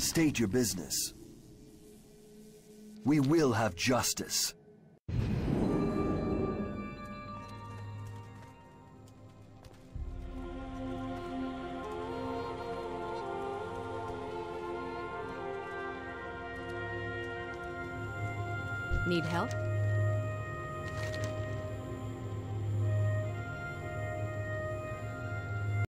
State your business. We will have justice. Need help?